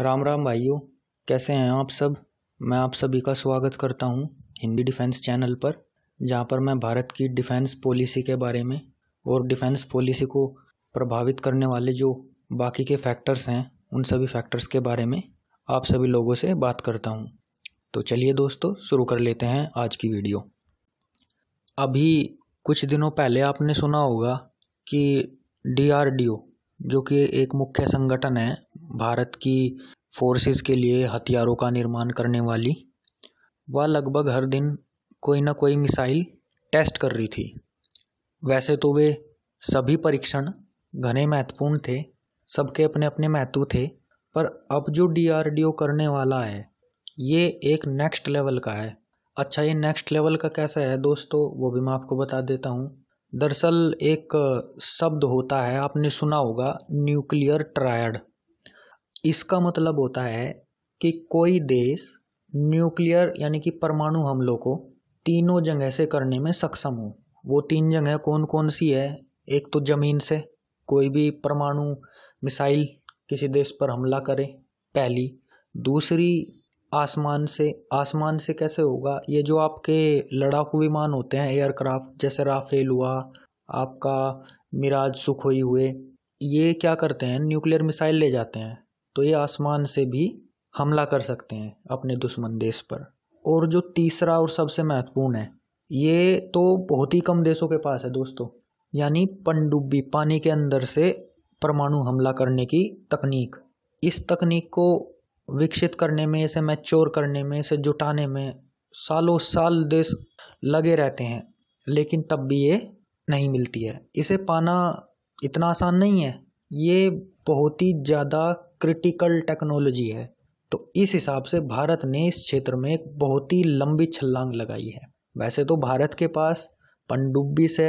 राम राम भाइयों, कैसे हैं आप सब? मैं आप सभी का स्वागत करता हूँ हिंदी डिफेंस चैनल पर, जहाँ पर मैं भारत की डिफेंस पॉलिसी के बारे में और डिफेंस पॉलिसी को प्रभावित करने वाले जो बाकी के फैक्टर्स हैं, उन सभी फैक्टर्स के बारे में आप सभी लोगों से बात करता हूँ। तो चलिए दोस्तों, शुरू कर लेते हैं आज की वीडियो। अभी कुछ दिनों पहले आपने सुना होगा कि डीआरडीओ जो कि एक मुख्य संगठन है भारत की फोर्सेस के लिए हथियारों का निर्माण करने वाली। वह लगभग हर दिन कोई ना कोई मिसाइल टेस्ट कर रही थी। वैसे तो वे सभी परीक्षण घने महत्वपूर्ण थे, सबके अपने अपने महत्व थे, पर अब जो डीआरडीओ करने वाला है, ये एक नेक्स्ट लेवल का है। अच्छा ये नेक्स्ट लेवल का कैसा है? दोस्तों, वो भी मैं आपको बता देता हूँ। दरअसल एक शब्द होता है, आपने सुना होगा न्यूक्लियर ट्रायड इसका मतलब होता है कि कोई देश न्यूक्लियर यानी कि परमाणु हमलों को तीनों जगह से करने में सक्षम हो। वो तीन जगह कौन कौन सी है? एक तो ज़मीन से कोई भी परमाणु मिसाइल किसी देश पर हमला करे, पहली। दूसरी, आसमान से। आसमान से कैसे होगा? ये जो आपके लड़ाकू विमान होते हैं, एयरक्राफ्ट, जैसे राफेल हुआ, आपका मिराज सुखोई हुए, ये क्या करते हैं? न्यूक्लियर मिसाइल ले जाते हैं। तो ये आसमान से भी हमला कर सकते हैं अपने दुश्मन देश पर। और जो तीसरा और सबसे महत्वपूर्ण है, ये तो बहुत ही कम देशों के पास है दोस्तों। यानी पनडुब्बी, पानी के अंदर से परमाणु हमला करने की तकनीक। इस तकनीक को विकसित करने में, इसे मैच्योर करने में, इसे जुटाने में सालों साल देश लगे रहते हैं, लेकिन तब भी ये नहीं मिलती है। इसे पाना इतना आसान नहीं है। ये बहुत ही ज़्यादा क्रिटिकल टेक्नोलॉजी है तो इस हिसाब से भारत ने इस क्षेत्र में एक बहुत ही लंबी छलांग लगाई है। वैसे तो भारत के पास पनडुब्बी से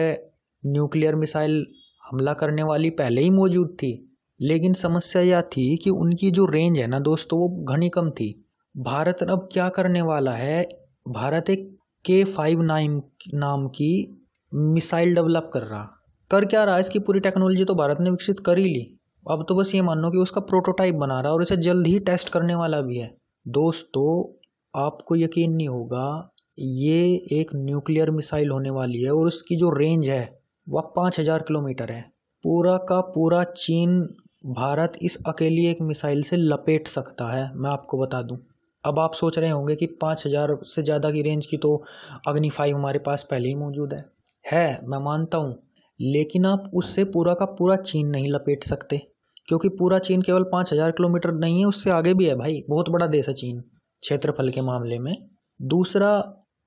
न्यूक्लियर मिसाइल हमला करने वाली पहले ही मौजूद थी, लेकिन समस्या यह थी कि उनकी जो रेंज है ना दोस्तों, वो घनी कम थी। भारत अब क्या करने वाला है? भारत एक के फाइव नाइन नाम की मिसाइल डेवलप कर रहा। कर क्या रहा? है इसकी पूरी टेक्नोलॉजी तो भारत ने विकसित कर ही ली। अब तो बस ये मान लो कि उसका प्रोटोटाइप बना रहा है और इसे जल्द ही टेस्ट करने वाला भी है। दोस्तों, आपको यकीन नहीं होगा, ये एक न्यूक्लियर मिसाइल होने वाली है और उसकी जो रेंज है, वह पाँच हज़ार किलोमीटर है। पूरा का पूरा चीन, भारत इस अकेली एक मिसाइल से लपेट सकता है, मैं आपको बता दूँ। अब आप सोच रहे होंगे कि पाँच हज़ार से ज़्यादा की रेंज की तो अग्नि फाइव हमारे पास पहले ही मौजूद है। है, मैं मानता हूँ, लेकिन आप उससे पूरा का पूरा चीन नहीं लपेट सकते। क्योंकि पूरा चीन केवल पाँच हज़ार किलोमीटर नहीं है, उससे आगे भी है भाई। बहुत बड़ा देश है चीन, क्षेत्रफल के मामले में। दूसरा,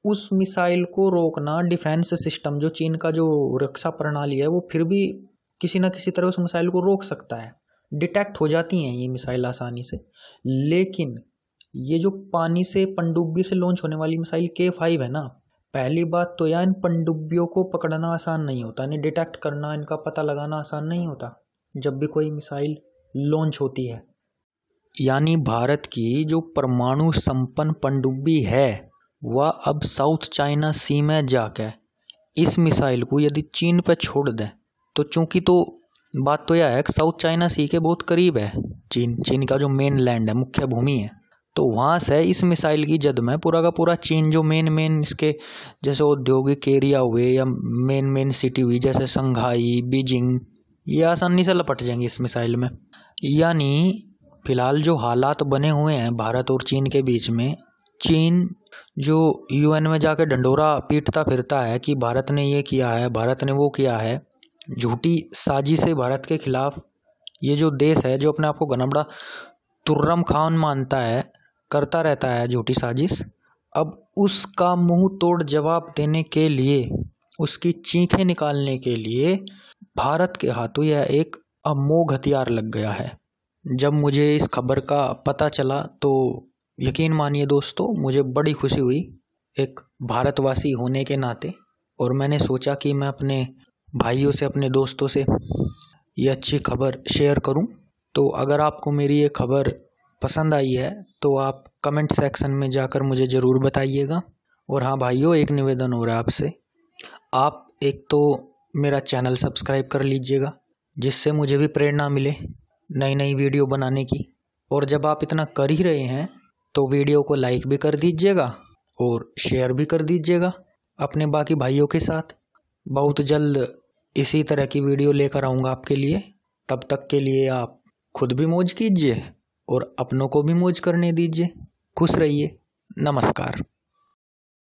उस मिसाइल को रोकना डिफेंस सिस्टम, जो चीन का जो रक्षा प्रणाली है, वो फिर भी किसी ना किसी तरह उस मिसाइल को रोक सकता है। डिटेक्ट हो जाती हैं ये मिसाइल आसानी से। लेकिन ये जो पानी से पनडुब्बी से लॉन्च होने वाली मिसाइल के फाइव है ना, पहली बात तो यार इन पनडुब्बियों को पकड़ना आसान नहीं होता इन्हें डिटेक्ट करना, इनका पता लगाना आसान नहीं होता। जब भी कोई मिसाइल लॉन्च होती है, यानी भारत की जो परमाणु संपन्न पनडुब्बी है, वह अब साउथ चाइना सी में जाकर इस मिसाइल को यदि चीन पर छोड़ दें तो चूँकि तो बात तो यह है कि साउथ चाइना सी के बहुत करीब है, चीन चीन का जो मेन लैंड है, मुख्य भूमि है तो वहाँ से इस मिसाइल की जद में पूरा का पूरा चीन जो मेन मेन इसके जैसे औद्योगिक एरिया हुए या मेन मेन सिटी हुई, जैसे संघाई बीजिंग ये आसानी से लपट जाएँगे इस मिसाइल में। यानी, फ़िलहाल जो हालात बने हुए हैं भारत और चीन के बीच में, चीन जो यूएन में जाके डंडोरा पीटता फिरता है कि भारत ने ये किया है, भारत ने वो किया है, झूठी साजिश है भारत के खिलाफ। ये जो देश है, जो अपने आप को घना बड़ा तुर्रम खान मानता है, करता रहता है झूठी साजिश, अब उसका मुँह तोड़ जवाब देने के लिए, उसकी चीखें निकालने के लिए भारत के हाथों यह एक अमोघ हथियार लग गया है। जब मुझे इस खबर का पता चला तो यकीन मानिए दोस्तों, मुझे बड़ी खुशी हुई एक भारतवासी होने के नाते, और मैंने सोचा कि मैं अपने भाइयों से, अपने दोस्तों से ये अच्छी खबर शेयर करूँ। तो अगर आपको मेरी ये खबर पसंद आई है तो आप कमेंट सेक्शन में जाकर मुझे ज़रूर बताइएगा। और हाँ भाइयों, एक निवेदन हो रहा है आपसे। आप एक तो मेरा चैनल सब्सक्राइब कर लीजिएगा, जिससे मुझे भी प्रेरणा मिले नई नई वीडियो बनाने की। और जब आप इतना कर ही रहे हैं तो वीडियो को लाइक भी कर दीजिएगा और शेयर भी कर दीजिएगा अपने बाकी भाइयों के साथ। बहुत जल्द इसी तरह की वीडियो लेकर आऊँगा आपके लिए। तब तक के लिए आप खुद भी मौज कीजिए और अपनों को भी मौज करने दीजिए। खुश रहिए। नमस्कार।